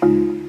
Bye.